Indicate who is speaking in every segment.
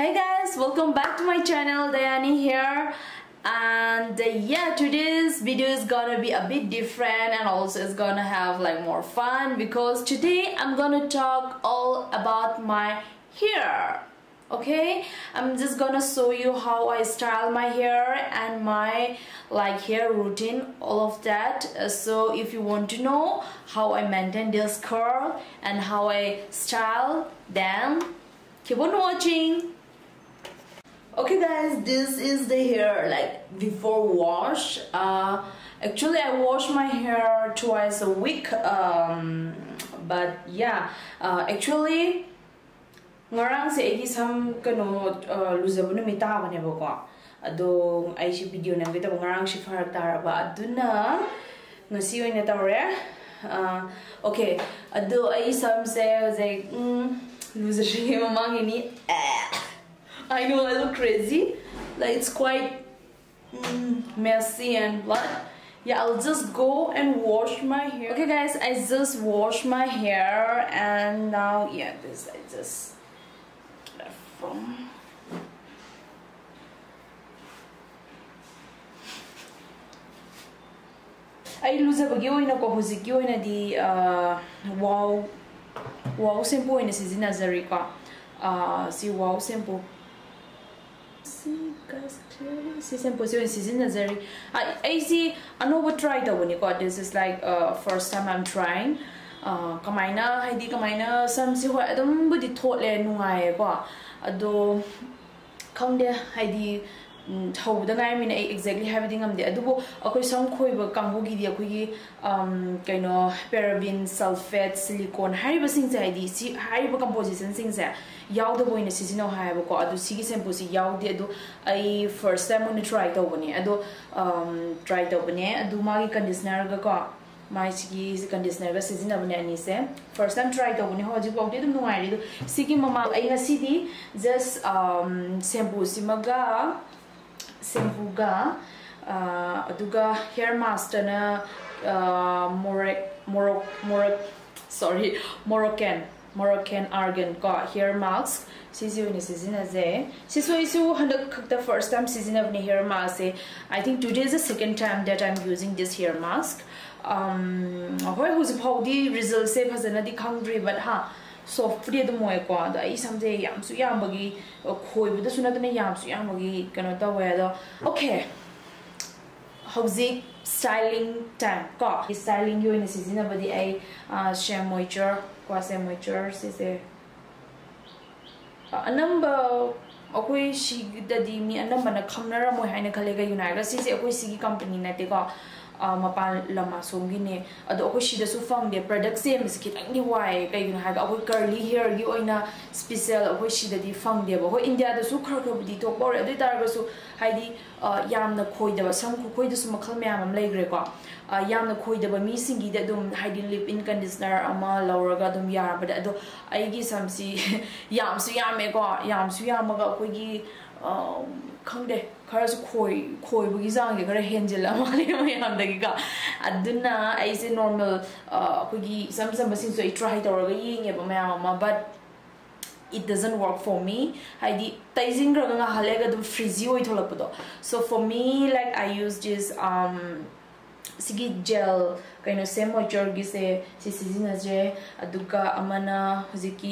Speaker 1: Hey guys, welcome back to my channel, Dayani here. And uh, yeah today's video is gonna be a bit different and also it's gonna have like more fun because today I'm gonna talk all about my hair okay? I'm just gonna show you how I style my hair and my like hair routine all of that. Uh, so if you want to know how I maintain this curl and how I style then keep on watching okay guys this is the hair like before wash. Uh, actually I wash my hair twice a week um, but yeah uh, actually ngarang se agi sam kano uh, luzabu na mita ba ado ai shi video na gita ngarang shi farak tar ba? Aduna ngasi oina tawre uh, okay ado ai sam se like mm, luzashi mamang ini eh I know I look crazy. Like it's quite mm, messy and blood. Yeah, I'll just go and wash my hair. Okay guys, I just washed my hair and now yeah, this I just left from I lose a bagyo in a the uh, wow wow simple in a season as a rika. Uh, see wow shampoo. Ah, try the this is like uh, first time I'm trying. Uh, kamaina, Heidi kamaina, some siwa adam budi thole nungai ba. Ado kamde Heidi. hoi adum budi thot le nungai ko ado khangde haidi ꯊꯧꯕꯗ ꯉꯥꯏꯔꯃꯤꯅ ꯑꯩ exactly ꯍꯥꯏꯕꯗꯤ ꯉꯝꯗꯦ ꯑꯗꯨꯕꯨ ꯑꯩꯈꯣꯏ ꯁꯝ ꯈꯣꯏꯕ ꯀꯥꯡꯕꯨꯒꯤꯗꯤ ꯑꯩꯈꯣꯏꯒꯤ ꯀꯩꯅꯣ ꯄꯦꯔꯥꯕꯤꯟ sulphate silicon ꯍꯥꯏꯔꯤꯕꯁꯤꯡꯁꯦ ꯍꯥꯏꯗꯤ ꯁꯤ ꯍꯥꯏꯔꯤꯕ ꯀꯝꯄꯣꯖꯤꯁꯟꯁꯤꯡꯁꯦ ꯌꯥꯎꯗꯕ ꯑꯣꯏꯅ ꯁꯤꯖꯤꯟꯅꯧ ꯍꯥꯏꯌꯦꯕꯀꯣ ꯑꯗꯨ ꯁꯤꯒꯤ ꯁꯦꯝꯄꯨꯁꯤ ꯌꯥꯎꯗꯦ ꯑꯗꯨ ꯑꯩ ꯐꯥꯔꯁ ꯇꯥꯏꯝ ꯑꯣꯏꯅ ꯇ꯭ꯔꯥꯏ ꯇꯧꯕꯅꯦ ꯑꯗꯣ ꯇ꯭ꯔꯥꯏ ꯇꯧꯕꯅꯦ ꯑꯗꯨ ꯃꯥꯒꯤ ꯀꯟꯗꯤꯁꯅꯔꯒꯀꯣ ꯃꯥꯏꯁꯤꯒꯤ ꯀꯟꯗꯤꯁꯅꯔꯒ ꯁꯤꯖꯤꯟꯅꯕꯅꯦ ꯑꯅꯤꯁꯦ ꯐꯥꯔꯁ ꯇꯥꯏꯝ ꯇ꯭ꯔꯥꯏ ꯇꯧꯕꯅꯦ ꯍꯧꯖꯤꯛꯐꯥꯎꯗꯤ ꯑꯗꯨꯝ ꯅꯨꯡꯉꯥꯏꯔꯤ ꯑꯗꯣ ꯁꯤꯒꯤ ꯃꯃꯥꯡ ꯑꯩ ꯉꯁꯤꯗꯤ ꯖꯁ ꯁꯦꯝꯄꯨꯁꯤꯃꯒ ꯁꯦꯝꯄꯨꯒ ꯑꯗꯨꯒ ꯍꯦꯌꯔ ꯃꯥꯁꯇꯅ ꯃꯣꯔꯦꯛ ꯃꯣꯔꯣꯛ ꯃꯣꯔꯣꯛ sorry ꯃꯣꯔꯣꯀꯦꯟ Moroccan argan ko hair mask sisi oina sizinase sisu isu handak khakta first time sizinabni hair mask se i think today is the second time that i'm ꯁꯣꯐꯄꯨꯗꯤ ꯑꯗꯨꯝ ꯑꯣꯏꯀꯣ ꯑꯗꯣ ꯑꯩ ꯁꯝꯁꯦ ꯌꯥꯝꯁꯨ ꯌꯥꯝꯕꯒꯤ ꯈꯣꯏꯕꯗꯁꯨ ꯅꯠꯇꯅ ꯌꯥꯝꯁꯨ ꯌꯥꯝꯕꯒꯤ ꯀꯩꯅꯣ ꯇꯧꯋꯦ ꯑꯗꯣ ꯑꯣꯀꯦ ꯍꯧꯖꯤꯛ styling time ko styling yoy na sizina badi ay shea moisture ko shea moisture sise anamba akoi shigda di mi anamba na khamnara mo haina khale ga yunaira sise akoi sigi company na te ko mapan lama songi ne ado ako shida su fam de product se miskit angi wai kai gina haga ako curly hair gi oina special ako shida di fam de ba india da su khar khar bdi tok bor ado tar ba su haidi yam na khoi da sam khu khoi da su makhal me am lai gre ko yam na khoi da ba mi singi da dum haidi lip in conditioner ama laura ga dum yar ba da ado ai gi samsi yam su yam me ko yam su yam ga ko gi ꯈꯪꯗꯦ ꯈꯔꯁꯨ ꯈꯣꯏ ꯈꯣꯏꯕꯒꯤ ꯆꯥꯡꯁꯦ ꯈꯔ ꯍꯦꯟꯖꯤꯜꯂ ꯃꯥꯜꯂꯦ ꯃꯌꯥꯝꯗꯒꯤꯀꯣ ꯑꯗꯨꯅ ꯑꯩꯁꯦ normal ꯑꯩꯈꯣꯏꯒꯤ ꯏꯆꯝ ꯆꯝꯕꯁꯤꯡꯁꯨ ꯑꯩ ꯇ꯭ꯔꯥꯏ ꯇꯧꯔꯒ ꯌꯦꯡꯉꯦꯕ ꯃꯌꯥꯝ ꯑꯃ but it doesn't work for me haidi taizingraga nga halega dum frizzy oi tholakpado so for me like i use this um sigi gel kaino sem moisture gi se si sizina je aduga amana huziki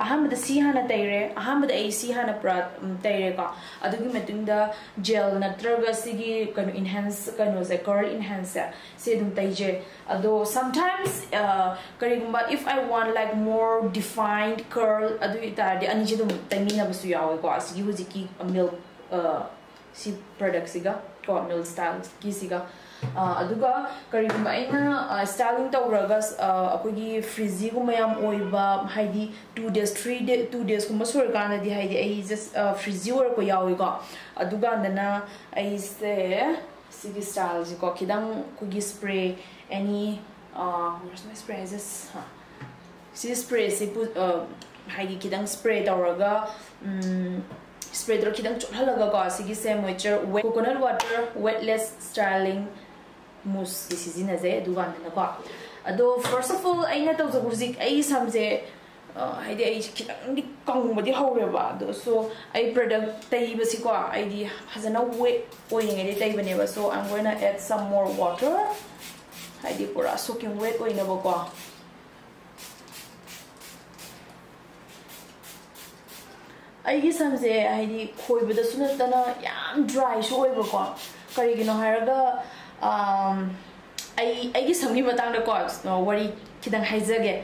Speaker 1: I have hana taire ahambada ai si hana pra taire ka adugi matingda gel natraga sigi kanu enhance kanu se curl enhance se dum taije ado sometimes if i want like more defined curl adu itardi ani je dum tangina basu yawe ko sigi hujiki milk si product siga ko milk style ki siga styling तौरगा अखोगी frizzy को याम ओइबा two days three day two days गुम सोर काना just फ्रिजी ओर को यावेगा अदुगा नना से सिगी style ji spray any spray just spray is spray से हाइगी स्प्रे तौरगा स्प्रेदर खिदंग चोलहलगा को सिगी से कोकोनट वाटर वेटलेस स्टाइलिंग ꯃꯨꯁ ꯁꯤꯖꯤꯟꯅꯖꯩ ꯑꯗꯨꯀꯥꯟꯗꯅꯀꯣ ꯑꯗꯣ ꯐꯥꯔꯁ ꯑꯣꯐ ꯑꯣꯜ ꯑꯩꯅ ꯇꯧꯖꯕ ꯍꯧꯖꯤꯛ ꯑꯩ ꯁꯝꯁꯦ ꯍꯥꯏꯗꯤ ꯑꯩꯁꯦ ꯈꯤꯇꯪꯗꯤ ꯀꯪꯕꯗꯤ ꯍꯧꯔꯦꯕ ꯑꯗꯣ ꯁꯣ ꯑꯩ ꯄ꯭ꯔꯗꯛ ꯇꯩꯕꯁꯤꯀꯣ ꯑꯩꯗꯤ ꯐꯖꯅ ꯋꯦꯠ ꯑꯣꯏꯔꯤꯉꯩꯗꯤ ꯇꯩꯕꯅꯦꯕ ꯁꯣ ꯑꯥꯏꯝ ꯒꯣꯏꯅ ꯑꯦꯗ ꯁꯝ ꯃꯣꯔ ꯋꯥꯇꯔ ꯍꯥꯏꯗꯤ ꯄꯨꯔꯥ ꯁꯣꯀꯤꯡ ꯋꯦꯠ ꯑꯣꯏꯅꯕꯀꯣ ꯑꯩꯒꯤ ꯁꯝꯁꯦ ꯍꯥꯏꯗꯤ ꯈꯣꯏꯕꯗꯁꯨ ꯅꯠꯇꯅ ꯌꯥꯝ ꯗ꯭ꯔꯥꯏꯁꯨ ꯑꯣꯏꯕꯀꯣ ꯀꯔꯤꯒꯤꯅꯣ ꯍꯥꯏꯔꯒ ꯑꯩ ꯑꯩꯒꯤ ꯁꯝꯒꯤ ꯃꯇꯥꯡꯗꯀꯣ ꯋꯥꯔꯤ ꯈꯤꯇꯪ ꯍꯥꯏꯖꯒꯦ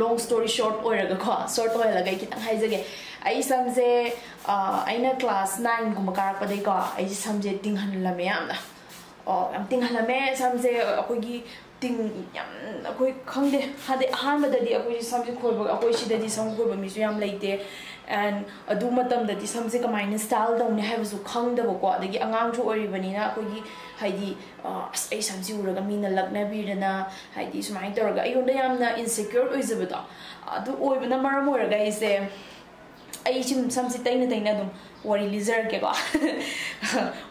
Speaker 1: ꯂꯣꯡ ꯁ꯭ꯇꯣꯔꯤ ꯁꯣꯔꯠ ꯑꯣꯏꯔꯒꯀꯣ ꯁꯣꯔꯠ ꯑꯣꯏꯍꯜꯂꯒ ꯑꯩ ꯈꯤꯇꯪ ꯍꯥꯏꯖꯒꯦ ꯑꯩ ꯁꯝꯁꯦ ꯑꯩꯅ ꯀ꯭ꯂꯥꯁ ꯅꯥꯏꯟꯒꯨꯝꯕ ꯀꯥꯔꯛꯄꯗꯩꯀꯣ ꯑꯩꯁꯦ ꯁꯝꯁꯦ ꯇꯤꯡꯍꯜꯂꯝꯃꯦ ꯌꯥꯝꯅ ꯌꯥꯝ ꯇꯤꯡꯍꯜꯂꯝꯃꯦ ꯁꯝꯁꯦ ꯑꯩꯈꯣꯏꯒꯤ ting yam akoi khangde hade harma da di akoi samje khorba akoi shida di sam khorba mi yam leite and adu matam da di samje ka minus style da ne have so khangda bo ko da gi angang chu ori bani na akoi gi haidi as ai samje uraga mi na lagna bi da na haidi sumai tor ga ayon da yam na insecure oi zabu da adu oi bana mar mo ra ga ise ai chim samje taina taina dum wari lizar ke ba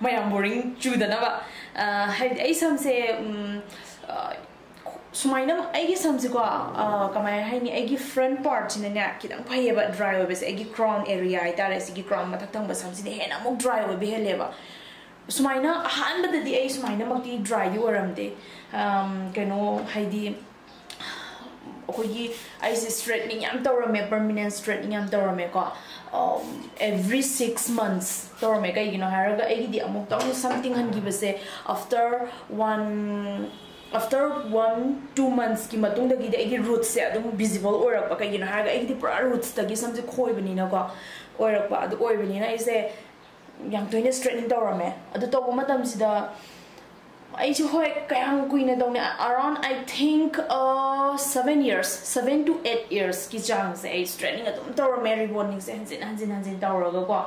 Speaker 1: ma yam boring chu da na ba haidi ai samje ꯂꯤꯖꯔꯛꯀꯦꯀꯣ ꯃꯌꯥꯝ boring ꯆꯨꯗꯅꯕ ꯍꯥꯏꯗꯤ ꯑꯩ ꯁꯝꯁꯦ ꯁꯨꯃꯥꯏꯅ ꯑꯩꯒꯤ ꯁꯝꯁꯦꯀꯣ ꯀꯃꯥꯏꯅ ꯍꯥꯏꯅꯤ ꯑꯩꯒꯤ ꯐ꯭ꯔꯟ ꯄꯥꯔꯠꯁꯤꯅꯅꯦ ꯈꯤꯇꯪ ꯐꯩꯌꯦꯕ ꯗ꯭ꯔꯥꯏ ꯑꯣꯏꯕꯁꯦ ꯑꯩꯒꯤ ꯀ꯭ꯔꯥꯎꯟ ꯑꯦꯔꯤꯌꯥ ꯍꯥꯏꯇꯥꯔꯦ ꯁꯤꯒꯤ ꯀ꯭ꯔꯥꯎꯟ ꯃꯊꯛ ꯊꯪꯕ ꯁꯝꯁꯤꯅ ꯍꯦꯟꯅ ꯑꯃꯨꯛ ꯗ꯭ꯔꯥꯏ ꯑꯣꯏꯕ ꯍꯦꯜꯂꯦꯕ ꯁꯨꯃꯥꯏꯅ ꯑꯍꯥꯟꯕꯗꯗꯤ ꯑꯩ ꯁꯨꯃꯥꯏꯅꯃꯛꯇꯤ ꯗ꯭ꯔꯥꯏꯗꯤ ꯑꯣꯏꯔꯝꯗꯦ ꯀꯩꯅꯣ ꯍꯥꯏꯗꯤ ꯑꯩꯈꯣꯏꯒꯤ ꯑꯩꯁꯦ ꯁ꯭ꯇ꯭ꯔꯦꯠꯅꯤꯡ ꯌꯥꯝ ꯇꯧꯔꯝꯃꯦ ꯄꯔꯃꯤꯅꯦꯟ ꯁ꯭ꯇ꯭ꯔꯦꯠꯅꯤꯡ ꯌꯥꯝ ꯇꯧꯔꯝꯃꯦꯀꯣ ꯑꯦꯚ꯭ꯔꯤ ꯁꯤꯛꯁ ꯃꯟꯁ ꯇꯧꯔꯝꯃꯦ ꯀꯩꯒꯤꯅꯣ ꯍꯥꯏꯔꯒ ꯑꯩꯒꯤꯗꯤ ꯑꯃꯨꯛꯇꯪ ꯁꯝ ꯇꯤꯡꯍꯟꯈꯤꯕꯁꯦ after one after one two ꯃꯟꯁꯀꯤ ꯃꯇꯨꯡꯗꯒꯤꯗꯤ ꯑꯩꯒꯤ ꯔꯨꯠꯁꯦ ꯑꯗꯨꯝ ꯚꯤꯖꯤꯕꯜ ꯑꯣꯏꯔꯛꯄ ꯀꯩꯒꯤꯅꯣ ꯍꯥꯏꯔꯒ ꯑꯩꯒꯤꯗꯤ ꯄꯨꯔꯥ ꯔꯨꯠꯁꯇꯒꯤ ꯁꯝꯁꯦ ꯈꯣꯏꯕꯅꯤꯅꯀꯣ ꯑꯣꯏꯔꯛꯄ ꯑꯗꯨ ꯑꯣꯏꯕꯅꯤꯅ ꯑꯩꯁꯦ ꯌꯥꯝ ꯇꯣꯏꯅ ꯁ꯭ꯇ꯭ꯔꯦꯠꯅꯤꯡ ꯇꯧꯔꯝꯃꯦ ꯑꯗꯨ ꯇꯧꯕ ꯃꯇꯝꯁꯤꯗ ꯑꯩꯁꯨ ꯍꯣꯏ ꯀꯌꯥꯝ ꯀꯨꯏꯅ ꯇꯧꯅꯤ around I think seven years seven two eight ꯌꯔꯁꯀꯤ ꯆꯥꯡꯁꯦ ꯑꯩ ꯁ꯭ꯇ꯭ꯔꯦꯠꯅꯤꯡ ꯑꯗꯨꯝ ꯇꯧꯔꯝꯃꯦ ꯔꯤꯕꯣꯟꯅꯤꯡꯁꯦ ꯍꯟꯖꯤꯟ ꯍꯟꯖꯤꯟ ꯍꯟꯖꯤꯟ ꯇꯧꯔꯒꯀꯣ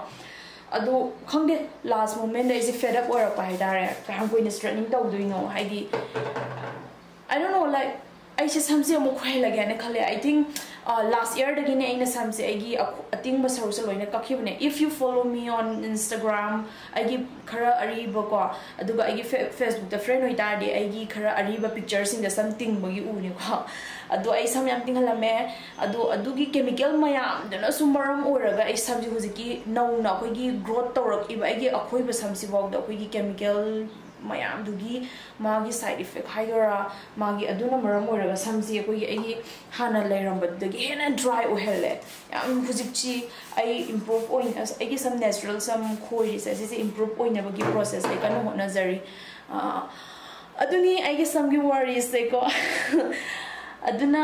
Speaker 1: ꯑꯗꯨ ꯈꯪꯗꯦ ꯂꯥꯁ ꯃꯣꯃꯦꯟꯗ ꯑꯩꯁꯦ ꯐꯦꯗ ꯑꯞ ꯑꯣꯏꯔꯛꯄ ꯍꯥꯏꯇꯥꯔꯦ ꯀꯌꯥꯝ ꯀꯨꯏꯅ ꯁ꯭ꯇ꯭ꯔꯦꯠꯅꯤꯡ ꯇꯧꯗꯣꯏꯅꯣ ꯍꯥꯏꯗꯤ ꯑꯥꯏ ꯗꯣꯟ ꯅꯣ ꯂꯥꯏꯛ ꯑꯩꯁꯦ ꯁꯝꯁꯦ ꯑꯃꯨꯛ ꯈꯣꯏꯍꯜꯂꯒꯦ ꯍꯥꯏꯅ ꯈꯜꯂꯦ ꯑꯥꯏ ꯊꯤꯡꯛ ꯂꯥꯁ ꯏꯌꯔꯗꯒꯤꯅꯦ ꯑꯩꯅ ꯁꯝꯁꯦ ꯑꯩꯒꯤ ꯑꯇꯤꯡꯕ ꯁꯔꯨꯁꯦ ꯂꯣꯏꯅ ꯀꯛꯈꯤꯕꯅꯦ ꯏꯐ ꯌꯨ ꯐꯣꯂꯣ ꯃꯤ ꯑꯣꯟ ꯏꯟꯁꯇꯥꯒ꯭ꯔꯥꯝ ꯑꯩꯒꯤ ꯈꯔ ꯑꯔꯤꯕꯀꯣ ꯑꯗꯨꯒ ꯑꯩꯒꯤ ꯐꯦꯁꯕꯨꯛꯇ ꯐ꯭ꯔꯦꯟ ꯑꯣꯏꯇꯥꯔꯗꯤ ꯑꯩꯒꯤ ꯈꯔ ꯑꯔꯤꯕ ꯄꯤꯛꯆꯔꯁꯤꯡꯗ ꯁꯝ ꯇꯤꯡꯕꯒꯤ ꯎꯅꯤꯀꯣ ꯑꯗꯣ ꯑꯩ ꯁꯝ ꯌꯥꯝ ꯇꯤꯡꯍꯜꯂꯝꯃꯦ ꯑꯗꯣ ꯑꯗꯨꯒꯤ ꯀꯦꯃꯤꯀꯦꯜ ꯃꯌꯥꯝꯗꯨꯅꯁꯨ ꯃꯔꯝ ꯑꯣꯏꯔꯒ ꯑꯩ ꯁꯝꯁꯦ ꯍꯧꯖꯤꯛꯀꯤ ꯅꯧꯅ ꯑꯩꯈꯣꯏꯒꯤ ꯒ꯭ꯔꯣꯠ ꯇꯧꯔꯛꯏꯕ ꯑꯩꯒꯤ ꯑꯈꯣꯏꯕ ꯁꯝꯁꯤꯐꯥꯎꯗ ꯑꯩꯈꯣꯏꯒꯤ ꯀꯦꯃꯤꯀꯦꯜ ꯃꯌꯥꯝꯗꯨꯒꯤ ꯃꯥꯒꯤ ꯁꯥꯏꯠ ꯏꯐꯦꯛ ꯍꯥꯏꯗꯣꯏꯔꯥ ꯃꯥꯒꯤ ꯑꯗꯨꯅ ꯃꯔꯝ ꯑꯣꯏꯔꯒ ꯁꯝꯁꯤ ꯑꯩꯈꯣꯏꯒꯤ ꯑꯩꯒꯤ ꯍꯥꯟꯅ ꯂꯩꯔꯝꯕꯗꯨꯗꯒꯤ ꯍꯦꯟꯅ ꯗ꯭ꯔꯥꯏ ꯑꯣꯏꯍꯜꯂꯦ ꯌꯥꯝ ꯍꯧꯖꯤꯛꯁꯤ ꯑꯩ ꯏꯝꯄ꯭ꯔꯨꯚ ꯑꯣꯏꯅ ꯑꯩꯒꯤ ꯁꯝ ꯅꯦꯆꯔꯦꯜ ꯁꯝ ꯈꯣꯏꯔꯤꯁꯦ ꯁꯤꯁꯦ ꯏꯝꯄ꯭ꯔꯨꯚ ꯑꯣꯏꯅꯕꯒꯤ ꯄ꯭ꯔꯣꯁꯦꯁ ꯑꯩ ꯀꯟꯅ ꯍꯣꯠꯅꯖꯔꯤ ꯑꯗꯨꯅꯤ ꯑꯩꯒꯤ ꯁꯝꯒꯤ ꯋꯥꯔꯤꯁꯦꯀꯣ ꯑꯗꯨꯅ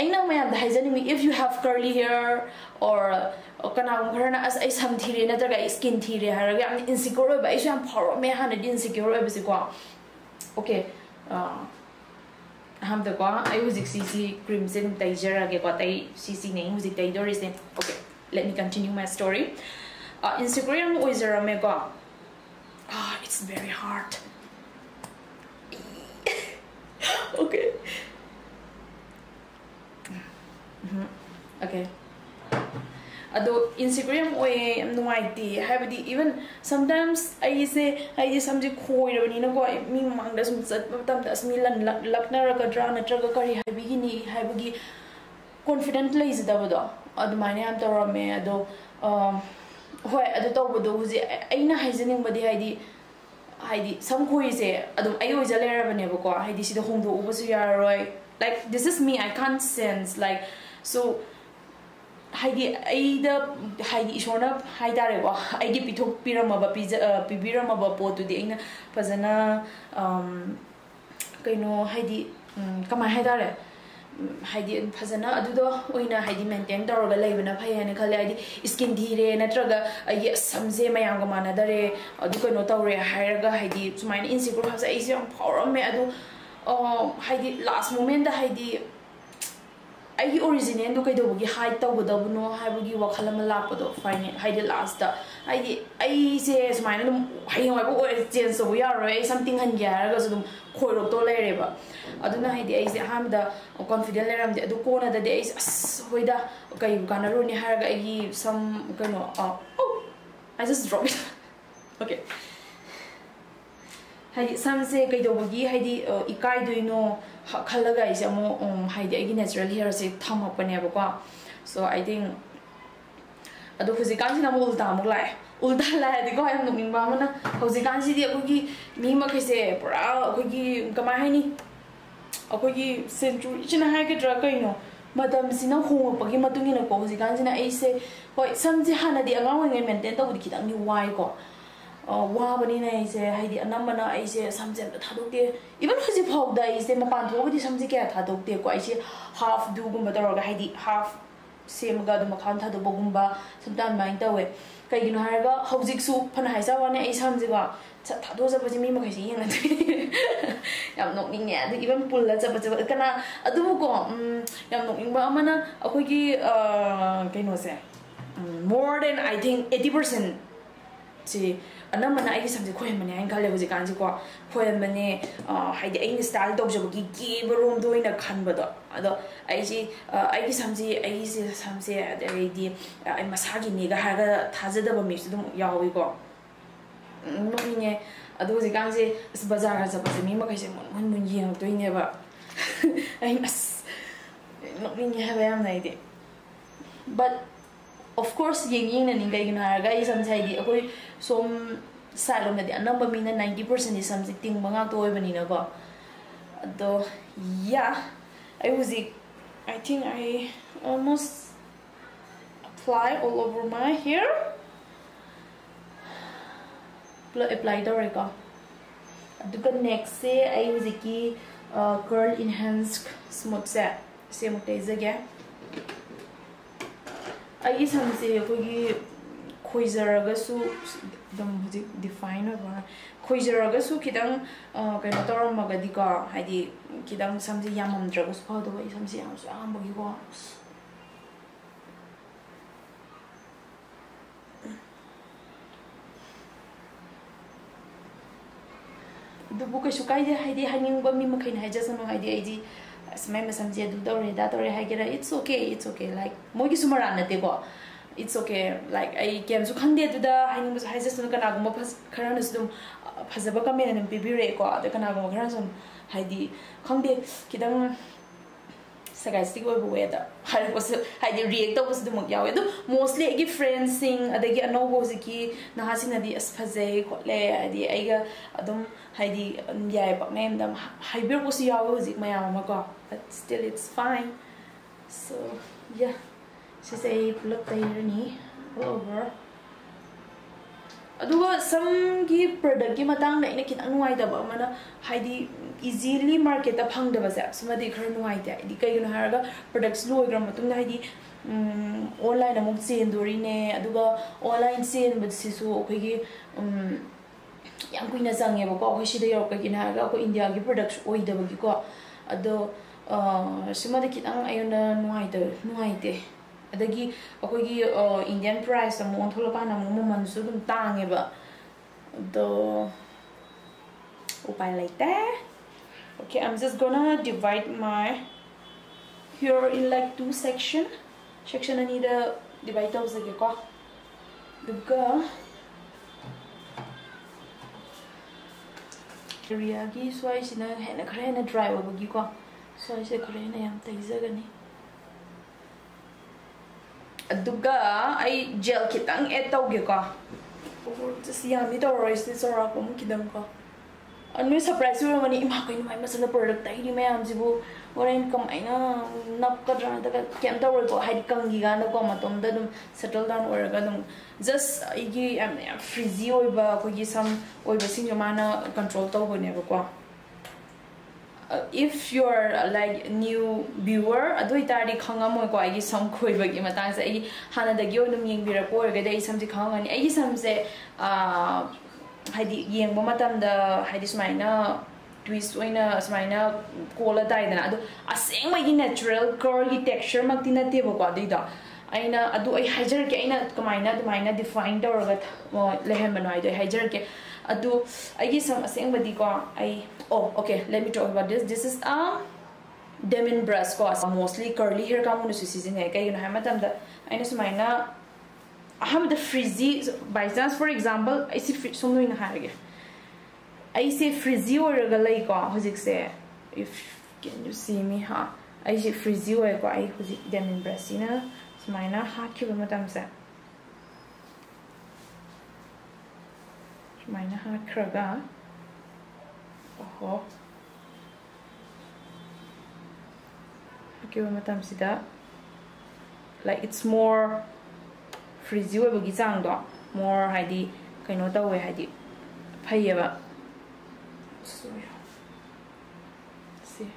Speaker 1: ꯑꯩꯅ ꯃꯌꯥꯝꯗ ꯍꯥꯏꯖꯅꯤꯡꯉꯤ ꯏꯐ ꯌꯨ ꯍꯦꯚ ꯀꯔꯂꯤ ꯍꯦꯌꯔ ꯑꯣꯔ ꯀꯅꯥꯒꯨꯝꯕ ꯈꯔꯅ ꯑꯁ ꯑꯩ ꯁꯝ ꯊꯤꯔꯦ ꯅꯠꯇ꯭ꯔꯒ ꯑꯩ ꯁ꯭ꯀꯤꯟ ꯊꯤꯔꯦ ꯍꯥꯏꯔꯒ ꯌꯥꯝꯅ ꯏꯟꯁꯤꯀ꯭ꯌꯣꯔ ꯑꯣꯏꯕ ꯑꯩꯁꯨ ꯌꯥꯝ ꯐꯥꯎꯔꯝꯃꯦ ꯍꯥꯟꯅꯗꯤ ꯏꯟꯁꯤꯀ꯭ꯌꯣꯔ ꯑꯣꯏꯕꯁꯦꯀꯣ ꯑꯣꯀꯦ ꯑꯍꯥꯟꯕꯗꯀꯣ ꯑꯩ ꯍꯧꯖꯤꯛ ꯁꯤꯁꯤ ꯀ꯭ꯔꯤꯝꯁꯦ ꯑꯗꯨꯝ ꯇꯩꯖꯔꯒꯦꯀꯣ ꯇꯩ ꯁꯤꯁꯤꯅꯦ ꯑꯩ ꯍꯧꯖꯤꯛ ꯇꯩꯗꯣꯔꯤꯁꯦ okay let me continue my story insecure ꯌꯥꯝ ꯑꯣꯏꯖꯔꯝꯃꯦꯀꯣ ꯏꯠꯁ ꯚꯦꯔꯤ ꯍꯥꯔꯠ okay ꯑꯗꯣ ꯏꯟꯁꯤꯀ꯭ꯌꯣꯔ ꯌꯥꯝ ꯑꯣꯏꯌꯦ ꯌꯥꯝ ꯅꯨꯡꯉꯥꯏꯇꯦ ꯍꯥꯏꯕꯗꯤ ꯏꯚꯟ ꯁꯝꯇꯥꯏꯝꯁ ꯑꯩꯁꯦ ꯑꯩꯁꯦ ꯁꯝꯁꯦ ꯈꯣꯏꯔꯕꯅꯤꯅꯀꯣ ꯃꯤ ꯃꯃꯥꯡꯗ ꯁꯨꯝ ꯆꯠꯄ ꯃꯇꯝꯗ ꯑꯁ ꯃꯤ ꯂꯛꯅꯔꯒꯗ꯭ꯔꯥ ꯅꯠꯇ꯭ꯔꯒ ꯀꯔꯤ ꯍꯥꯏꯕꯤꯒꯤꯅꯤ ꯍꯥꯏꯕꯒꯤ ꯀꯣꯟꯐꯤꯗꯦꯟꯠ ꯂꯩꯖꯗꯕꯗꯣ ꯑꯗꯨꯃꯥꯏꯅ ꯌꯥꯝ ꯇꯧꯔꯝꯃꯦ ꯑꯗꯣ ꯍꯣꯏ ꯑꯗꯨ ꯇꯧꯕꯗꯣ ꯍꯧꯖꯤꯛ ꯑꯩꯅ ꯍꯥꯏꯖꯅꯤꯡꯕꯗꯤ ꯍꯥꯏꯗꯤ ꯍꯥꯏꯗꯤ ꯁꯝ ꯈꯣꯏꯔꯤꯁꯦ ꯑꯗꯨꯝ ꯑꯩ ꯑꯣꯏꯖ ꯂꯩꯔꯕꯅꯦꯕꯀꯣ ꯍꯥꯏꯗꯤ ꯁꯤꯗ ꯍꯣꯡꯗꯣꯛꯎꯕꯁꯨ ꯌꯥꯔꯔꯣꯏ like this is me I can sense like so ꯍꯥꯏꯗꯤ ꯑꯩꯗ ꯍꯥꯏꯗꯤ ꯏꯁꯣꯔꯅ ꯍꯥꯏꯇꯥꯔꯦꯀꯣ ꯑꯩꯒꯤ ꯄꯤꯊꯣꯛꯄꯤꯔꯝꯃꯕ ꯄꯤꯕꯤꯔꯝꯃꯕ ꯄꯣꯠꯇꯨꯗꯤ ꯑꯩꯅ ꯐꯖꯅ ꯀꯩꯅꯣ ꯍꯥꯏꯗꯤ ꯀꯃꯥꯏ ꯍꯥꯏꯇꯥꯔꯦ ꯍꯥꯏꯗꯤ ꯐꯖꯅ ꯑꯗꯨꯗ ꯑꯣꯏꯅ ꯍꯥꯏꯗꯤ ꯃꯦꯟꯇꯦꯟ ꯇꯧꯔꯒ ꯂꯩꯕꯅ ꯐꯩ ꯍꯥꯏꯅ ꯈꯜꯂꯦ ꯍꯥꯏꯗꯤ ꯏꯁꯀꯤꯟ ꯊꯤꯔꯦ ꯅꯠꯇ꯭ꯔꯒ ꯑꯩꯒꯤ ꯁꯝꯁꯦ ꯃꯌꯥꯝꯒ ꯃꯥꯟꯅꯗꯔꯦ ꯑꯗꯨ ꯀꯩꯅꯣ ꯇꯧꯔꯦ ꯍꯥꯏꯔꯒ ꯍꯥꯏꯗꯤ ꯁꯨꯃꯥꯏꯅ ꯏꯟꯁꯤꯀ꯭ꯌꯣꯔ ꯍꯥꯏꯕꯁꯦ ꯑꯩꯁꯦ ꯌꯥꯝ ꯐꯥꯎꯔꯝꯃꯦ ꯑꯗꯣ ꯍꯥꯏꯗꯤ ꯂꯥꯁ ꯃꯣꯃꯦꯟꯗ ꯍꯥꯏꯗꯤ ꯑꯩꯒꯤ ꯑꯣꯔꯤꯖꯤꯅꯦꯜꯗꯣ ꯀꯩꯗꯧꯕꯒꯤ ꯍꯥꯏꯠ ꯇꯧꯒꯗꯕꯅꯣ ꯍꯥꯏꯕꯒꯤ ꯋꯥꯈꯜ ꯑꯃ ꯂꯥꯛꯄꯗꯣ ꯐꯥꯏꯅꯦꯜ ꯍꯥꯏꯗꯤ ꯂꯥꯁꯇ ꯍꯥꯏꯗꯤ ꯑꯩꯁꯦ ꯁꯨꯃꯥꯏꯅ ꯑꯗꯨꯝ ꯍꯌꯦꯡꯋꯥꯏꯕꯨ ꯑꯣꯏꯔ ꯆꯦꯟꯖ ꯇꯧꯕ ꯌꯥꯔꯣꯏ ꯑꯩ ꯁꯝ ꯇꯤꯡꯍꯟꯒꯦ ꯍꯥꯏꯔꯒꯁꯨ ꯑꯗꯨꯝ ꯈꯣꯏꯔꯣꯛꯇꯣ ꯂꯩꯔꯦꯕ ꯑꯗꯨꯅ ꯍꯥꯏꯗꯤ ꯑꯩꯁꯦ ꯑꯍꯥꯟꯕꯗ ꯀꯣꯟꯐꯤꯗꯦꯟ ꯂꯩꯔꯝꯗꯦ ꯑꯗꯨ ꯀꯣꯟꯅꯗꯗꯤ ꯑꯩꯁꯦ ꯑꯁ ꯍꯣꯏꯗ ꯀꯩ ꯀꯥꯟꯅꯔꯨꯅꯤ ꯍꯥꯏꯔꯒ ꯑꯩꯒꯤ ꯁꯝ ꯀꯩꯅꯣ I just drop it. okay. ꯍꯥꯏꯗꯤ ꯁꯝꯁꯦ ꯀꯩꯗꯧꯕꯒꯤ ꯍꯥꯏꯗꯤ ꯏꯀꯥꯏꯗꯣꯏꯅೋ ꯈꯜꯂꯒ ꯑꯩꯁꯦ ꯑꯃꯨꯛ ꯍꯥꯏꯗꯤ ꯑꯩꯒꯤ ꯅꯦꯆꯔꯦꯜ ꯍꯤꯌꯔꯁꯦ ꯊꯝꯃꯛꯄꯅꯦꯕꯀꯣ ꯁꯣ ꯑꯥꯏ ꯊꯤꯡ ꯑꯗꯣ ꯍꯧꯖꯤꯛꯀꯥꯟꯁꯤꯅ ꯑꯃꯨꯛ ꯎꯜꯇꯥ ꯑꯃꯨꯛ ꯂꯥꯛꯑꯦ ꯎꯜꯇꯥ ꯂꯥꯛꯑꯗꯤꯀꯣ ꯌꯥꯝ ꯅꯣꯛꯅꯤꯡꯕ ꯑꯃꯅ ꯍꯧꯖꯤꯛꯀꯥꯟꯁꯤꯗꯤ ꯑꯩꯈꯣꯏꯒꯤ ꯃꯤ ꯃꯈꯩꯁꯦ ꯄꯨꯔꯥ ꯑꯩꯈꯣꯏꯒꯤ ꯀꯃꯥꯏ ꯍꯥꯏꯅꯤ ꯑꯩꯈꯣꯏꯒꯤ ꯁꯦꯟꯆꯨꯔꯤꯁꯤꯅ ꯍꯥꯏꯒꯗ꯭ꯔꯥ ꯀꯩꯅꯣ ꯃꯇꯝꯁꯤꯅ ꯍꯣꯡꯉꯛꯄꯒꯤ ꯃꯇꯨꯡ ꯏꯟꯅꯀꯣ ꯍꯧꯖꯤꯛꯀꯥꯟꯁꯤꯅ ꯑꯩꯁꯦ ꯍꯣꯏ ꯁꯝꯁꯦ ꯍꯥꯟꯅꯗꯤ ꯑꯉꯥꯡ ꯑꯣꯏꯔꯤꯉꯩ ꯃꯦꯟꯇꯦꯟ ꯇꯧꯕꯗꯤ ꯈꯤꯇꯪꯗꯤ ꯋꯥꯏꯀꯣ ꯋꯥꯕꯅꯤꯅ ꯑꯩꯁꯦ ꯍꯥꯏꯗꯤ ꯑꯅꯝꯕꯅ ꯑꯩꯁꯦ ꯁꯝꯁꯦ ꯑꯝꯇ ꯊꯥꯗꯣꯛꯇꯦ ꯏꯚꯟ ꯍꯧꯖꯤꯛ ꯐꯥꯎꯗ ꯑꯩꯁꯦ ꯃꯄꯥꯟ ꯊꯣꯛꯑꯒꯗꯤ ꯁꯝꯁꯦ ꯀꯌꯥ ꯊꯥꯗꯣꯛꯇꯦꯀꯣ ꯑꯩꯁꯦ ꯍꯥꯐ ꯗꯨꯒꯨꯝꯕ ꯇꯧꯔꯒ ꯍꯥꯏꯗꯤ ꯍꯥꯐ ꯁꯦꯝꯃꯒ ꯑꯗꯨꯝ ꯃꯈꯥ ꯊꯥꯗꯣꯛꯄꯒꯨꯝꯕ ꯁꯝꯇ ꯑꯗꯨꯃꯥꯏꯅ ꯇꯧꯋꯦ ꯀꯩꯒꯤꯅꯣ ꯍꯥꯏꯔꯒ ꯍꯧꯖꯤꯛꯁꯨ ꯐꯅ ꯍꯥꯏꯖ ꯋꯥꯅꯦ ꯑꯩ ꯁꯝꯁꯦꯀꯣ ꯊꯥꯗꯣꯛꯑ ꯆꯠꯄꯁꯦ ꯃꯤ ꯃꯈꯩꯁꯦ ꯌꯦꯡꯅꯗꯣꯏꯅꯦ ꯌꯥꯝ ꯅꯣꯛꯅꯤꯡꯉꯦ ꯑꯗꯨ ꯏꯚꯟ ꯄꯨꯜꯂ ꯆꯠꯄ ꯆꯠꯄ ꯀꯅꯥ ꯑꯗꯨꯕꯨꯀꯣ ꯌꯥꯝ ꯅꯣꯛꯅꯤꯡꯕ ꯑꯃꯅ ꯑꯩꯈꯣꯏꯒꯤ ꯀꯩꯅꯣꯁꯦ more than I think 80% ꯁꯤ ꯑꯅꯝꯕꯅ ꯑꯩꯒꯤ ꯁꯝꯁꯦ ꯈꯣꯏꯍꯟꯕꯅꯦ ꯍꯥꯏꯅ ꯈꯜꯂꯦ ꯍꯧꯖꯤꯛꯀꯥꯟꯁꯤꯀꯣ ꯈꯣꯏꯍꯟꯕꯅꯦ ꯍꯥꯏꯗꯤ ꯑꯩꯅ ꯁ꯭ꯇꯥꯏꯜ ꯇꯧꯖꯕꯒꯤ ꯀꯦꯕꯔꯣꯝꯗ ꯑꯣꯏꯅ ꯈꯟꯕꯗꯣ ꯑꯗꯣ ꯑꯩꯁꯤ ꯑꯩꯒꯤ ꯁꯝꯁꯤ ꯑꯩꯒꯤ ꯁꯝꯁꯦ ꯑꯗꯩꯗꯤ ꯑꯩ ꯃꯁꯥꯒꯤꯅꯦꯒ ꯍꯥꯏꯔꯒ ꯊꯥꯖꯗꯕ ꯃꯤꯁꯨ ꯑꯗꯨꯝ ꯌꯥꯎꯏꯀꯣ ꯅꯣꯛꯅꯤꯡꯉꯦ ꯑꯗꯣ ꯍꯧꯖꯤꯛꯀꯥꯟꯁꯦ ꯑꯁ ꯕꯖꯥꯔꯒ ꯆꯠꯄꯁꯦ ꯃꯤ ꯃꯈꯩꯁꯦ ꯃꯨꯟ ꯃꯨꯟ ꯃꯨꯟ ꯌꯦꯡꯉꯛꯇꯣꯏꯅꯦꯕ ꯑꯩꯅ ꯑꯁ ꯅꯣꯛꯅꯤꯡꯉꯦ ꯍꯥꯏꯕ ꯌꯥꯝꯅ ꯑꯩꯗꯤ but of course yeng yeng nani kai gina ga i sam sai di akoi som salom na di anamba mina 90% is something ting mga to oi bani na ko do yeah. I was i think i almost apply all over my hair. Apply the reka aduga next se i was ki uh, curl enhanced smooth set se mo te zage ꯑꯩꯒꯤ ꯁꯝꯁꯦ ꯑꯩꯈꯣꯏꯒꯤ ꯈꯣꯏꯖꯔꯒꯁꯨ ꯑꯗꯨꯝ ꯍꯧꯖꯤꯛ define ꯑꯣꯏꯕ ꯈꯣꯏꯖꯔꯒꯁꯨ ꯈꯤꯇꯪ ꯀꯩꯅꯣ ꯇꯧꯔꯝꯃꯒꯗꯤꯀꯣ ꯍꯥꯏꯗꯤ ꯈꯤꯇꯪ ꯁꯝꯁꯦ ꯌꯥꯝꯃꯝꯗ꯭ꯔꯒꯁꯨ ꯐꯗꯧꯕ ꯑꯩ ꯁꯝꯁꯦ ꯌꯥꯝꯁꯨ ꯌꯥꯝꯕꯒꯤꯀꯣ ꯑꯗꯨꯕꯨ ꯀꯩꯁꯨ ꯀꯥꯏꯗꯦ ꯍꯥꯏꯗꯤ ꯍꯥꯏꯅꯤꯡꯕ ꯃꯤ ꯃꯈꯩꯅ ꯍꯥꯏꯖꯁꯅꯨ ꯍꯥꯏꯗꯤ ꯑꯩꯗꯤ smay masam je du dore da dore ha gera it's okay it's okay. Like mo gi sumara na te ko. It's okay. Like, ai kem su khang de du da ai ni su haise sun kana go mo phas, khara na su dum phazaba e ka mena nem bibi re ko da kana go khara sun, hai di khang de kidang sarcastic oibu way e da. Har was hai di react to was dum yawe du. Mostly agi friends sing adagi ano go ziki na hasin adi as phaze ko le adi aiga adum hai di yai mm, e pa mem dam hai bir er ko si yawe zik ma yawa ma ko. but still it's fine so yeah sise ay pulak tayrani all over ꯑꯗꯨꯒ ꯁꯝꯒꯤ ꯄ꯭ꯔꯗꯛꯀꯤ ꯃꯇꯥꯡꯗ ꯑꯩꯅ ꯈꯤꯇꯪ ꯅꯨꯡꯉꯥꯏꯇꯕ ꯑꯃꯅ ꯍꯥꯏꯗꯤ easily ꯃꯥꯔꯀꯦꯠꯇ ꯐꯪꯗꯕꯁꯦ ꯁꯤꯃꯗꯤ ꯈꯔ ꯅꯨꯡꯉꯥꯏꯇꯦ ꯍꯥꯏꯗꯤ ꯀꯩꯒꯤꯅꯣ ꯍꯥꯏꯔꯒ ꯄ꯭ꯔꯗꯛꯁ ꯂꯣꯏꯈ꯭ꯔ ꯃꯇꯨꯡꯗ ꯍꯥꯏꯗꯤ ꯑꯣꯟꯂꯥꯏꯟ ꯑꯃꯨꯛ ꯆꯦꯟꯗꯣꯔꯤꯅꯦ ꯑꯗꯨꯒ ꯑꯣꯟꯂꯥꯏꯟ ꯆꯦꯟꯕꯁꯤꯁꯨ ꯑꯩꯈꯣꯏꯒꯤ ꯌꯥꯝ ꯀꯨꯏꯅ ꯆꯪꯉꯦꯕꯀꯣ ꯑꯩꯈꯣꯏ ꯁꯤꯗ ꯌꯧꯔꯛꯄꯒꯤꯅ ꯍꯥꯏꯔꯒ ꯑꯩꯈꯣꯏ ꯏꯟꯗꯤꯌꯥꯒꯤ ꯄ꯭ꯔꯗꯛꯁ ꯑꯣꯏꯗꯕꯒꯤꯀꯣ ꯑꯗꯣ simade kitang ayona nuai de nuai de adagi akoi gi indian price amu on thola pana mu man su dum tang ba, do upai laite okay i'm just gonna divide my here in like two section. Section ani da divide tau sa ko duga area gi swai sina hena khre na dry obagi ko gel खित एड तौगेको नई सरप्राइज़ होनी इमा को इनमें मसल पड़ी मैमजी वर कम नपकद्रा कैम तौरको हाई कंगीगानको सेटल डाउन हो जस्ट फ्रीजी होगी सम होना कंट्रोल तौनेको तो if you're like new viewer adoi tari khanga moi ko agi sam khoi ba gi matang sa agi hana da gi onum ying bira ko ga dai sam ji khangam ani agi sam se a hadi yeng ba matam da hadi smaina twist oina smaina kola dai da adu a same gi natural curly texture mak ti na te ba ko dai da aina adu ai hajar ke aina kamaina dumaina define da orga lehem banoi dai hajar ke adu ai gi sam aseng badi ko ai oh okay let me talk about this. This is a Denman brush ko mostly curly hair kamu nu season hai kai you know ha matam da aina sumaina aham the frizzy by chance for example i see some in harage i say frizzy or ga lai ko hojik se if can you see me ha i see frizzy or ko ai hojik Denman brush ina sumaina ha ki ba matam sa sumaina meine Haarkröger. Oho. Okay, matam sida. Like it's more frizzy way bagi sang do. More hadi kaino ta way hadi. Phaiya So See.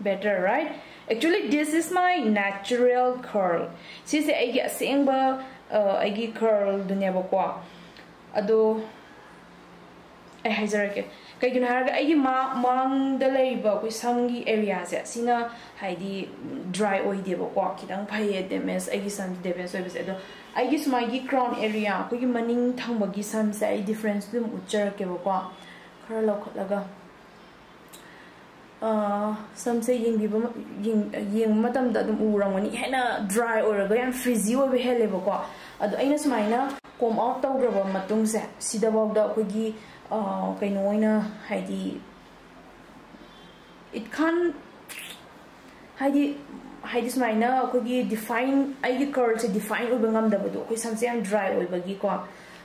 Speaker 1: Better, right? Actually, this is my natural curl. See, see, I get sing ba, uh, I get curl dunya ba kwa. Ado, kaigino haraga aigi ma mangda leiba koi samgi area se sina haidi dry oidebako kidang phaye damage aigi sam damage oibase ado ꯑꯩꯒꯤ ꯁꯨꯃꯥꯏꯒꯤ crown area ꯑꯩꯈꯣꯏꯒꯤ ꯃꯅꯤꯡ ꯊꯪꯕꯒꯤ ꯁꯝꯁꯦ ꯑꯩ difference ꯑꯗꯨꯝ ꯎꯠꯆꯔꯛꯀꯦꯕꯀꯣ ꯈꯔ ꯂꯧꯈꯠꯂꯒ ꯁꯝꯁꯦ ꯌꯦꯡꯕꯤꯕ ꯌꯦꯡꯕ ꯃꯇꯝꯗ ꯑꯗꯨꯝ ꯎꯔꯝꯒꯅꯤ ꯍꯦꯟꯅ ꯗ꯭ꯔꯥꯏ ꯑꯣꯏꯔꯒ ꯌꯥꯝ ꯐ꯭ꯔꯤꯖꯤ ꯑꯣꯏꯕ ꯍꯦꯜꯂꯦꯕꯀꯣ ꯑꯗꯣ ꯑꯩꯅ ꯁꯨꯃꯥꯏꯅ ꯀꯣꯝ ꯑꯥꯎꯠ ꯇꯧꯈ꯭ꯔꯕ ꯃꯇꯨꯡꯁꯦ ꯁꯤꯗꯐꯥꯎꯗ ꯑꯩꯈꯣꯏꯒꯤ ꯀꯩꯅꯣ ꯑꯣꯏꯅ ꯍꯥꯏꯗꯤ ꯏꯠ ꯀꯥꯟ ꯍꯥꯏꯗꯤ ꯍꯥꯏꯗꯤ ꯁꯨꯃꯥꯏꯅ ꯑꯩꯈꯣꯏꯒꯤ ꯗꯤꯐꯥꯏꯟ ꯑꯩꯒꯤ ꯀꯔꯜꯁꯦ ꯗꯤꯐꯥꯏꯟ ꯑꯣꯏꯕ ꯉꯝꯗꯕꯗꯣ ꯑꯩꯈꯣꯏ ꯁꯝꯁꯦ ꯌꯥꯝ ꯗ꯭ꯔꯥꯏ ꯑꯣꯏꯕꯒꯤꯀꯣ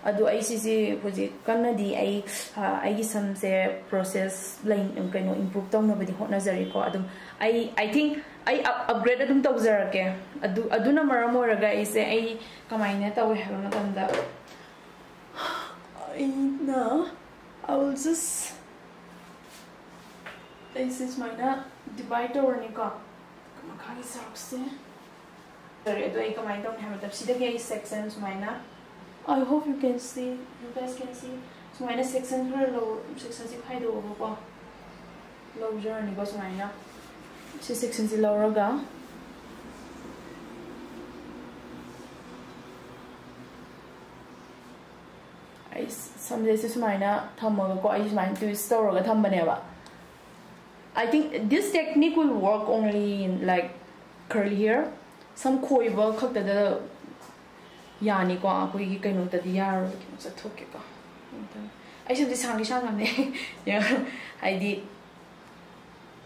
Speaker 1: ꯑꯗꯣ ꯑꯩ ꯁꯤꯁꯦ ꯍꯧꯖꯤꯛ ꯀꯟꯅꯗꯤ ꯑꯩ ꯑꯩꯒꯤ ꯁꯝꯁꯦ ꯄ꯭ꯔꯣꯁꯦꯁ ꯂꯩ ꯀꯩꯅꯣ ꯏꯝꯄ꯭ꯔꯨꯞ ꯇꯧꯅꯕꯗꯤ ꯍꯣꯠꯅꯖꯔꯤꯀꯣ ꯑꯗꯨꯝ ꯑꯩ ꯑꯥꯏ ꯊꯤꯡꯛ ꯑꯩ ꯑꯞꯒ꯭ꯔꯦꯗ ꯑꯗꯨꯝ ꯇꯧꯖꯔꯛꯀꯦ ꯑꯗꯨ ꯑꯗꯨꯅ ꯃꯔꯝ ꯑꯣꯏꯔꯒ ꯑꯩꯁꯦ ꯑꯩ ꯀꯃꯥꯏꯅ ꯇꯧꯋꯦ ꯍꯥꯏꯕ ꯃꯇꯝꯗ ꯑꯩꯅ I will just this is mayna divide over nikah. Makagi sarap se. Sorry ito ay kamay daw namin tapos sida kaya section sumayna I hope you can see you guys can see. Sumayna section kaya low section si kaya daw ko low journey ko sumayna si section si low raga. Ice. ꯁꯝꯖꯦꯁꯦ ꯁꯨꯃꯥꯏꯅ ꯊꯝꯃꯒꯀꯣ ꯑꯩ ꯁꯨꯃꯥꯏꯅ ꯇ꯭ꯋꯤꯁ ꯇꯧꯔꯒ ꯊꯝꯕꯅꯦꯕ I think this technique will work only in like curly hair. Some koiba khakta da yani ko akoi gi kaino ta di yar ki sa thoke ka. Ai sam di sang gi sang ne. Ya ai di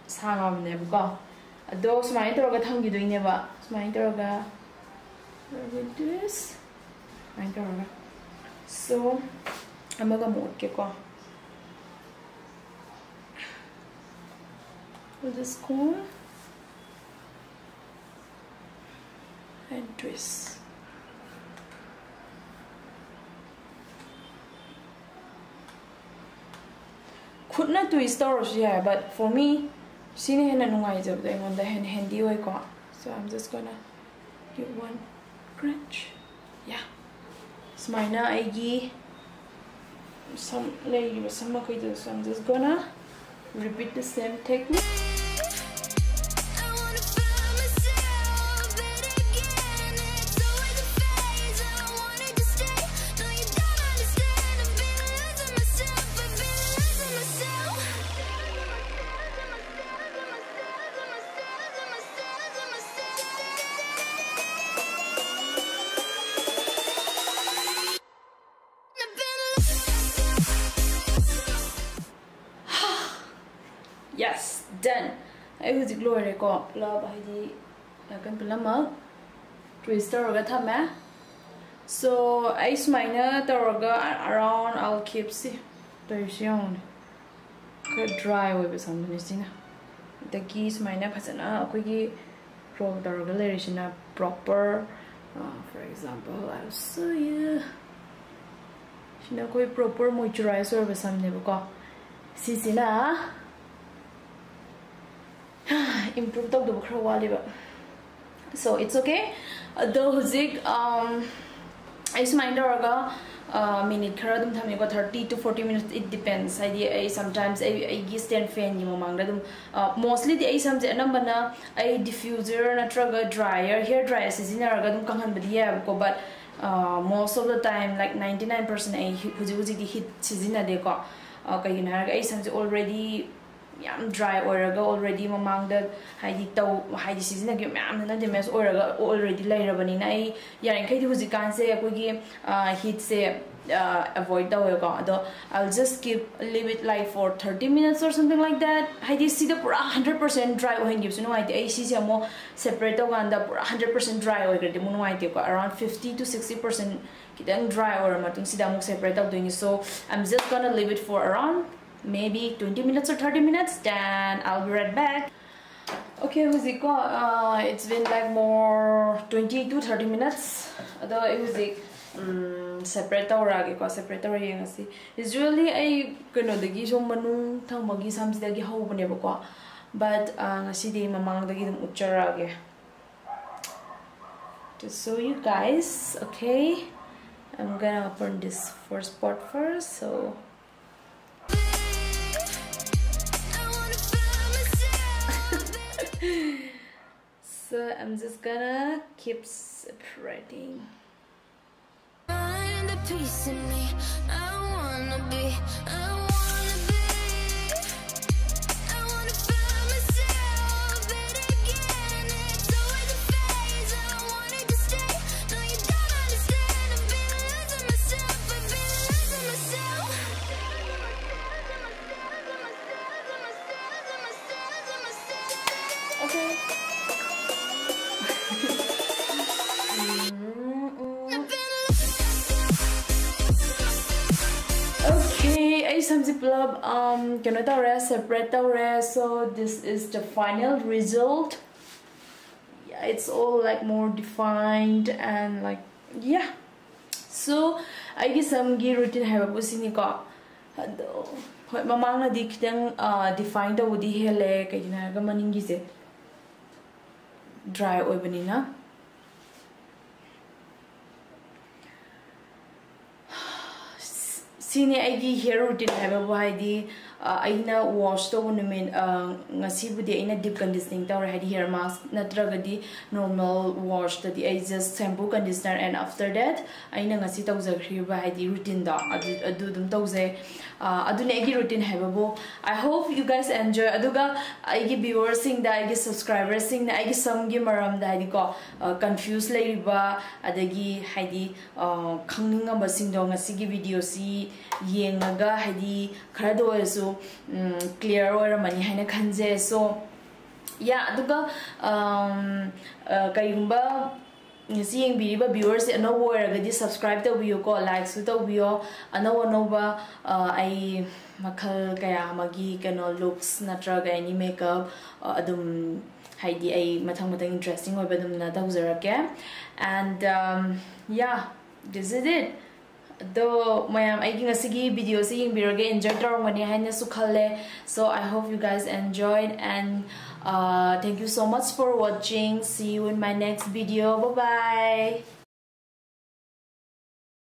Speaker 1: sang am ne ba. Ado smai to ga thang gi do ne ba. Smai to ga with this. Smai to ga. So amaga mo ke ko. with this comb and twist. Could not twist or yeah, but for me, sini hena nungai jab dai mon da hen handy way ko. So I'm just gonna give one crunch. Yeah. Smaina aigi some lay some so I'm just gonna repeat the same technique. Done. Ai hu lo re ko la ba di la kan pula ma twister ga tha ma so ai smaina toroga around i'll keep see to sion ka dry we be sam ni sina the key smaina phasana akoi gi roll toroga le rishina proper. Uh, for example i'll show you. Sina koi proper moisturizer be sam ne ko si sina improve ꯇꯧꯗꯕ ꯈꯔ ꯋꯥꯠꯂꯦꯕ so it's okay ꯑꯗꯣ ꯍꯧꯖꯤꯛ ꯑꯩ ꯁꯨꯃꯥꯏꯅ ꯇꯧꯔꯒ minute khara dum thami ko 30 to 40 minutes it depends i I sometimes I I gi stand fan gi mamang dum mostly the I sam je anambana I diffuser natraga dryer hair dryer seasonal ga dum kanghan badi ya ko but uh, most of the time like 99% ai huji huji di hit season de ko kai na ga I sam already ꯌꯥꯝ dry ꯑꯣꯏꯔꯒ already ꯃꯃꯥꯡꯗ ꯍꯥꯏꯗꯤ ꯇꯧ ꯍꯥꯏꯗꯤ ꯁꯤꯖꯤꯟꯅꯈꯤꯕ ꯃꯌꯥꯝꯅ damage ꯑꯣꯏꯔꯒ already ꯂꯩꯔꯕꯅꯤꯅ ꯑꯩ ꯌꯥꯔꯤꯈꯩꯗꯤ ꯍꯧꯖꯤꯛꯀꯥꯟꯁꯦ ꯑꯩꯈꯣꯏꯒꯤ ꯍꯤꯠꯁꯦ avoid ꯇꯧꯋꯦꯀꯣ ꯑꯗꯣ I'll just keep leave it like for 30 minutes or something like that ꯍꯥꯏꯗꯤ ꯁꯤꯗ ꯄꯨꯔꯥ 100% dry ꯑꯣꯏꯍꯟꯈꯤꯕꯁꯨ ꯅꯨꯡꯉꯥꯏꯇꯦ ꯑꯩ ꯁꯤꯁꯦ ꯑꯃꯨꯛ separate ꯇꯧꯀꯥꯟꯗ ꯄꯨꯔꯥ 100% dry ꯑꯣꯏꯈ꯭ꯔꯗꯤ ꯑꯃꯨꯛ ꯅꯨꯡꯉꯥꯏꯇꯦꯀꯣ around 50 to 60% ꯈꯤꯇꯪ dry ꯑꯣꯏꯔ ꯃꯇꯨꯡꯁꯤꯗ ꯑꯃꯨꯛ separate ꯇꯧꯗꯣꯏꯅꯤ so I'm just gonna leave it for around maybe 20 minutes or 30 minutes then I'll be right back. Okay Huziko, uh, it's been like more 20 to 30 minutes. The Huzik um, separate taurage ko separate taurage ngasi usually I kano dagi so manung thang magi samsi dagi hau bane ko but uh, ngasi di mamang dagi dum ucharage to show you guys okay I'm gonna open this first part first so so I'm just gonna keep separating club um can I separate so this is the final result. Yeah it's all like more defined and like yeah. So I guess some gi routine have a hoi mamang na dik dang uh define da wudi hele kay na ga maningi dry oi banina sine agi hero din hai ba hai di अना wash तब नुमीबूद deep conditioning तौर है hair mask नत्रगदी normal वॉशदी just shampoo conditioner and after that अना तौजख्रीब है routine तौजे रूटीन है I hope you guys enjoy व्यूअरसिंग सब्सक्राइबरसिंग समगी मरम कंफ्यूज लेब ꯈꯪꯅꯤꯡꯉꯕꯁꯤꯡꯗꯣ ꯉꯁꯤꯒꯤ ꯚꯤꯗꯤꯑꯣꯁꯤ ꯌꯦꯡꯉꯒ ꯍꯥꯏꯗꯤ su clear ora mani haina khanje so ya aduga um kayumba ngisi yeng bi ba viewers ano wora gadi subscribe to view ko like su to view ano ano ba ai makhal kaya magi kano looks natra ga any makeup adum haidi ai mathang mathang interesting oi ba dum na ta huzarake and um yeah, this is it. though mayam aiging asigi video se yingbiroge enjoy tarongani haina su khalle so i hope you guys enjoyed and uh, thank you so much for watching. See you in my next video. Bye bye